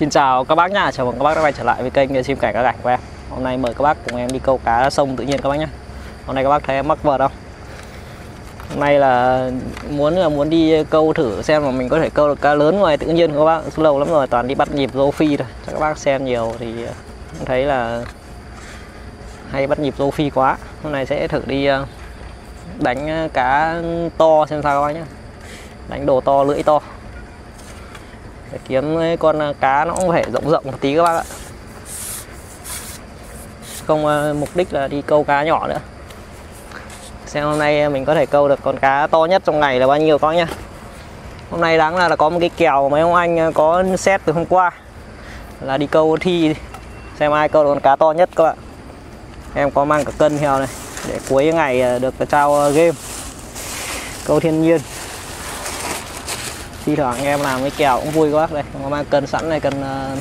Xin chào các bác nhá, chào mừng các bác đã quay trở lại với kênh chim cảnh các cảnh của em. Hôm nay mời các bác cùng em đi câu cá sông tự nhiên các bác nhá Hôm nay các bác thấy em mắc vợt không? Hôm nay là muốn là muốn đi câu thử xem mà mình có thể câu được cá lớn ngoài tự nhiên các bác? Lâu lắm rồi toàn đi bắt nhịp rô phi thôi. Cho các bác xem nhiều thì thấy là hay bắt nhịp rô phi quá. Hôm nay sẽ thử đi ờ, đánh cá to xem sao các bác nhá Đánh đồ to, lưỡi to để kiếm con à, cá nó cũng phải rộng rộng một tí các bác ạ. Không à, mục đích là đi câu cá nhỏ nữa. Xem hôm nay mình có thể câu được con cá to nhất trong ngày là bao nhiêu có nhá. Hôm nay đáng là, là có một cái kèo mấy ông anh à, có xét từ hôm qua. Là đi câu thi xem ai câu được con cá to nhất các bạn. Em có mang cả cân theo này để cuối ngày được trao game. Câu thiên nhiên thi thoảng em làm cái kèo cũng vui quá. Đây, có mang cân sẵn này, cân ờ,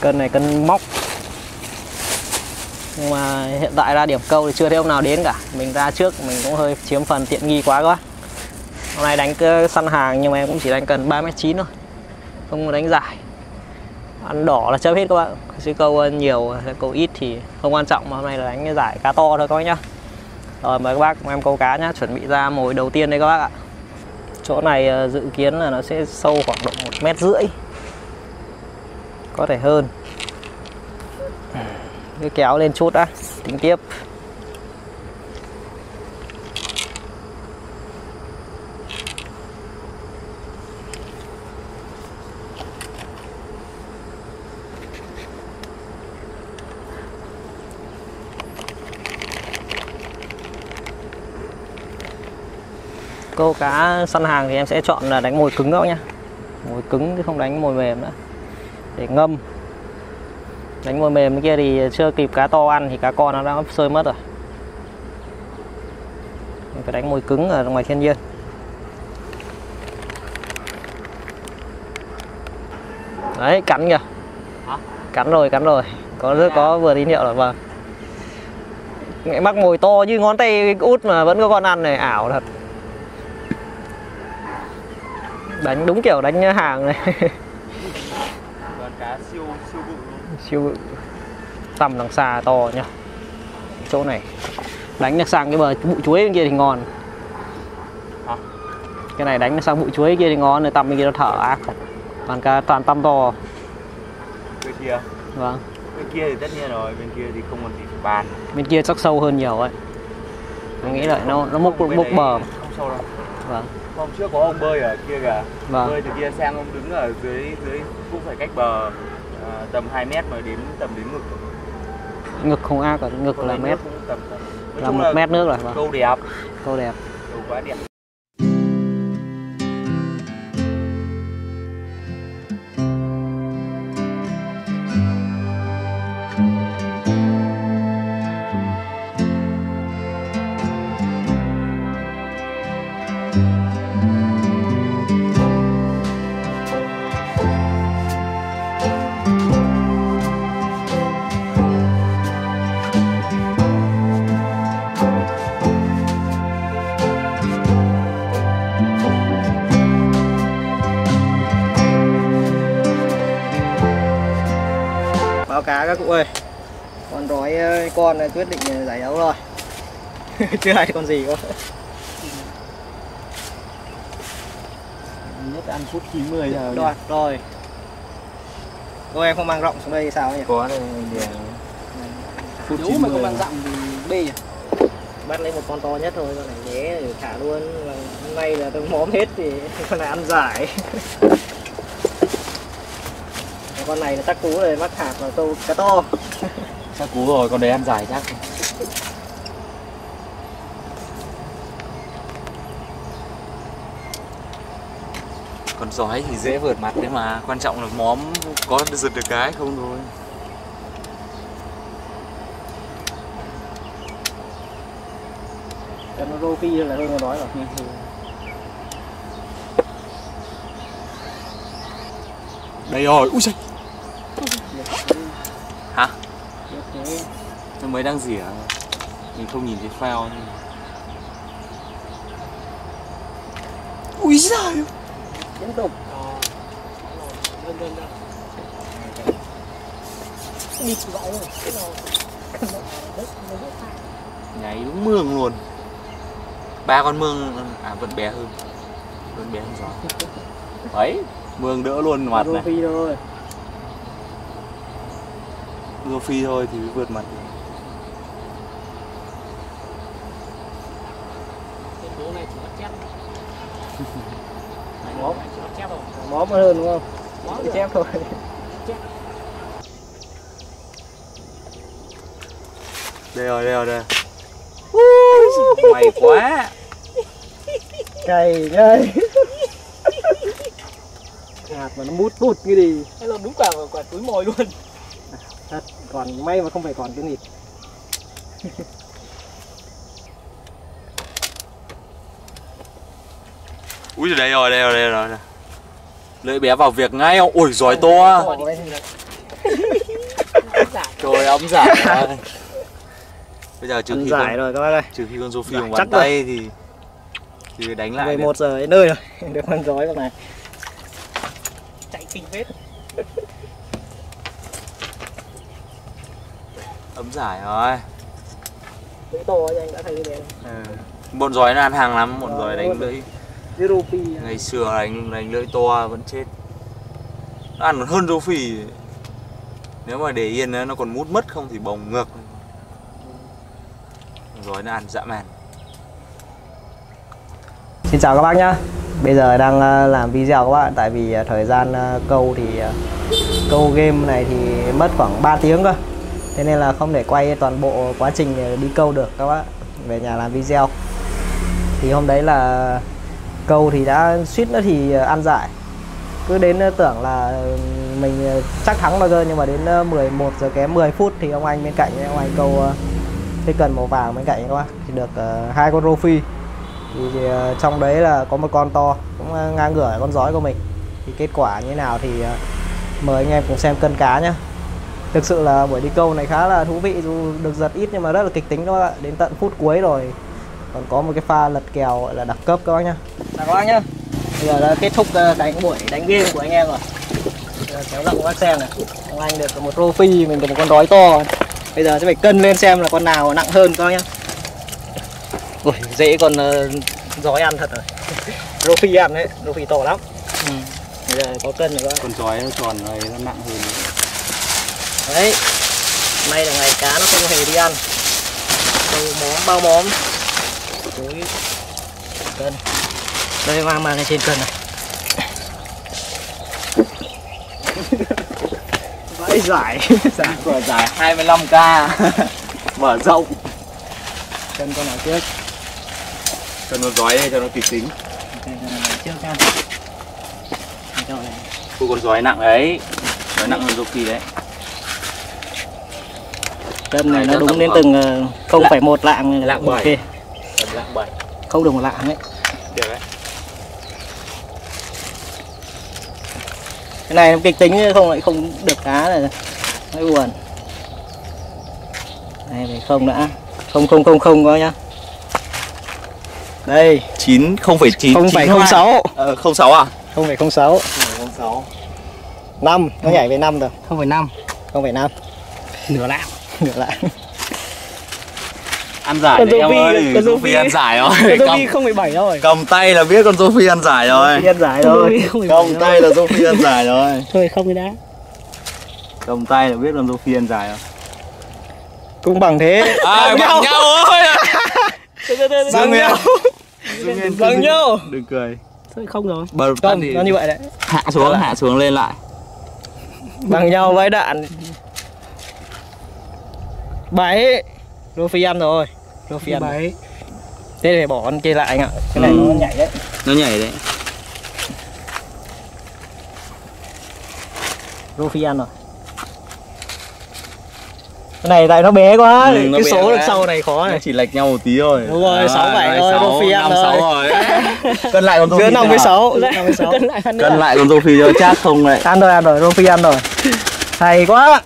cân này, cân móc. Nhưng mà hiện tại ra điểm câu thì chưa thấy ông nào đến cả. Mình ra trước, mình cũng hơi chiếm phần tiện nghi quá quá. Hôm nay đánh săn hàng nhưng mà em cũng chỉ đánh cần 3 m chín thôi. Không đánh giải. Ăn đỏ là chấp hết các bạn. Chứ câu ờ, nhiều ờ, câu ít thì không quan trọng mà hôm nay là đánh giải cá to thôi các bác nhá. Rồi mời các bác cùng em câu cá nhá, chuẩn bị ra mồi đầu tiên đây các bác ạ chỗ này ờ, dự kiến là nó sẽ sâu khoảng độ một mét rưỡi, có thể hơn. Cứ kéo lên chút đã, tính tiếp. Câu cá săn hàng thì em sẽ chọn là đánh mồi cứng đó nhá. Mồi cứng chứ không đánh mồi mềm nữa. Để ngâm. Đánh mồi mềm kia thì chưa kịp cá to ăn thì cá con nó đã sơi mất rồi. Mình phải đánh mồi cứng ở ngoài thiên nhiên. Đấy cắn kìa. Cắn rồi cắn rồi. Có rất có vừa tín hiệu rồi vâng. Mắc mồi to như ngón tay út mà vẫn có con ăn này ảo thật đánh đúng kiểu đánh hàng này. Đoàn cá siêu siêu bự siêu bự. Tầm đằng xa to nhá chỗ này. Đánh được sang cái bờ bụi chuối bên kia thì ngon. Hả? cái này đánh sang bụi chuối kia thì ngon rồi tầm bên kia nó thở ác. Toàn cá toàn tăm to. Bên kia, vâng. Bên kia thì tất nhiên rồi, bên kia thì không còn gì phải bàn. bên kia chắc sâu hơn nhiều ấy. Tôi nghĩ là nó nó múc múc đấy bờ. Không sâu đâu. Vâng Hôm trước có ông bơi ở kia kìa. Vâng. Bơi từ kia sang ông đứng ở dưới dưới cũng phải cách bờ à, tầm 2 mét mà đến tầm đến ngực. ngực không ác rồi ngực Còn là mét tầm tầm. Nói là một mét nước rồi vâng Câu đẹp, câu đẹp câu quá đẹp. Cụ ơi. Con rói ờ, con này quyết định giải đấu rồi. Chưa ai con gì cơ. Nhất ăn phút 90 giờ. rồi rồi. Cô em không mang rộng xuống đây thì sao nhỉ? Có đây thì phút Nếu mà không mang dặm thì bê à? bắt lấy một con to nhất thôi con này nhé để thả luôn. Hôm nay là tôi móm hết thì con này ăn giải con này là chắc cú rồi mắc hạt vào câu cá to. Chắc cú rồi, con đấy ăn dài chắc. con sói thì dễ vượt mặt đấy mà quan trọng là móm có giật được cái không thôi. Cho nó rô phi là hơn nó nói rồi đây rồi ui giời nó mới đang rỉa mình không nhìn thấy phao nhưng ui giời tục Lên lên lên. đi vậy rồi. Nhảy đúng mương luôn. Ba con mương à vẫn bé hơn. Vẫn bé hơn gió. Đấy Mương đỡ luôn mặt này Rô phi thôi thì mới vượt mặt được. rồi Móm hơn đúng không? Rồi. chép thôi. Đây rồi đây rồi đây May quá Cày nhây. Hạt mà nó mút mút cái gì. hay là đúng cả quả túi mồi luôn Thật, còn may mà không phải còn cái nịt. Úi giời, đây rồi đây rồi đây rồi. Lưỡi bé vào việc ngay không? Ui giỏi to Trời ống giải rồi Bây giờ trừ khi giải con, rồi các bác ơi. trừ khi con Sophie bằng chắc bàn tay thì thì đánh lại được. 11 giờ đến nơi rồi. Được con giói con này. chạy kinh phết ấm giải rồi. Lưỡi to anh đã thấy cái đấy. ừ. bọn giỏi nó ăn hàng lắm bọn giỏi đánh lưỡi. Rô phi. ngày xưa đánh đánh lưỡi to vẫn chết. Nó ăn còn hơn rô phì nếu mà để yên nó còn mút mất không thì bồng ngược. Rồi nó ăn dã man. Xin chào các bác nhá. Bây giờ đang ờ, làm video các bạn Tại vì ờ, thời gian ờ, câu thì ờ, Câu game này thì mất khoảng 3 tiếng cơ Thế nên là không thể quay toàn bộ quá trình đi câu được các bác. Về nhà làm video. Thì hôm đấy là Câu thì đã suýt nữa thì ăn giải Cứ đến ờ, tưởng là mình ờ, chắc thắng bao giờ Nhưng mà đến ờ, 11 giờ kém 10 phút Thì ông anh bên cạnh ông anh câu cái cần màu vàng bên cạnh các bác. Thì được hai con rô phi. Thì, thì trong đấy là có một con to cũng ngang ngửa con giói của mình. Thì kết quả như thế nào thì mời anh em cùng xem cân cá nhá thực sự là buổi đi câu này khá là thú vị dù được giật ít nhưng mà rất là kịch tính các bác ạ. Đến tận phút cuối rồi. Còn có một cái pha lật kèo gọi là đặc cấp các bác nhá. Chào các bác nhá. Bây giờ đã kết thúc ờ, đánh buổi đánh game của anh em rồi. Kéo rộng các bác xem này. Ông anh được một rô phi mình được một con đói to. Bây giờ sẽ phải cân lên xem là con nào nặng hơn các bác nhá. Ui, dễ con uh, giói ăn thật rồi. Rô phi ăn đấy rô phi to lắm. Ừ. bây giờ có cân rồi các bác con giỏi nó tròn này nó nặng hơn đấy. Nay là ngày cá nó không hề đi ăn. Bao móm bao móm. Ui, cân. Đây mang mang cái trên cân này. Vãi giải. Giải. Của giải. 25k mở rộng. Cân con nào trước? Cho nó giỏi đây cho nó kịch tính? Nào trước Cô con giỏi nặng đấy giỏi nặng hơn Sophie đấy cân này Này, nó đúng đến từng ờ, không phải một lạng Lạng ok. bảy. tầm nặng 7 không được một lạng ấy. Được đấy. Cái này nó kịch tính chứ không lại không được cá này hơi buồn. Đây phải không đã? Không không không không có nhá. Đây. 9 0,9 không phải không sáu. Ờ, 06 à? Không phải không sáu. 06 năm. Nó nhảy về năm rồi. Không phải năm. Không phải năm. Nửa lạng ngược lại. Ăn giải Con đấy em Sophie- ơi con Sophie Sophie- ăn giải rồi. Cái cầm, không phải bảy rồi. cầm tay là biết con Sophie ăn giải rồi. Nhân giải rồi. Cầm tay là Sophie ăn giải rồi. Thôi không cái đã. Cầm tay là biết con Sophie ăn giải rồi. Cũng bằng thế. À bằng nhau. ơi bằng nhau. Bằng nhau. Đừng cười. Thôi không rồi. Bờ không nó như vậy đấy. Hạ xuống hạ xuống lên lại. Bằng nhau với đạn bảy rô phi ăn rồi rô phi ăn rồi. bảy thế thì bỏ con kia lại anh ạ cái này Ừ. nó nhảy đấy nó nhảy đấy rô phi ăn rồi cái này tại nó bé quá Ừ, nó cái bé số được sau này khó nó này chỉ lệch nhau một tí thôi Đúng rồi, sáu bảy thôi, Sophie ăn rồi. rồi cân lại con giữa Sophie năm với nào? sáu sáu cân lại con Sophie cho chắc không lại ăn rồi ăn rồi rô phi ăn rồi hay quá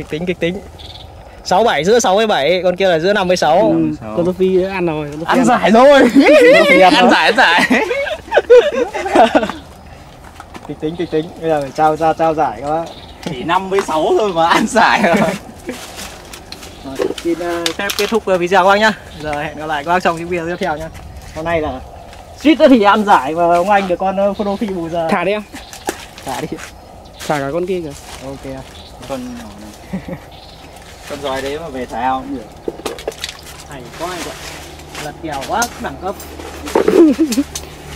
kịch tính kịch tính. Sáu bảy giữa sáu với bảy con kia là giữa năm với sáu. Ừ, con Sophie đã ăn rồi Sophie ăn giải rồi. ăn ăn rồi. giải ăn giải kịch tính kịch tính. Bây giờ phải trao trao trao giải các bác. Chỉ 5 với 6 thôi mà ăn giải rồi. Xin ờ, phép kết thúc ờ, video các bác nhá. Giờ hẹn gặp lại các bác trong những video tiếp theo nhá. Hôm nay là suýt nữa thì ăn giải và ông anh được con ờ, photo phi bù giờ. Thả đi em. thả đi. Thả cả con kia kìa. ok con nhỏ này con giỏi đấy mà về thao cũng được. Hay quá anh ạ lật kèo quá đẳng cấp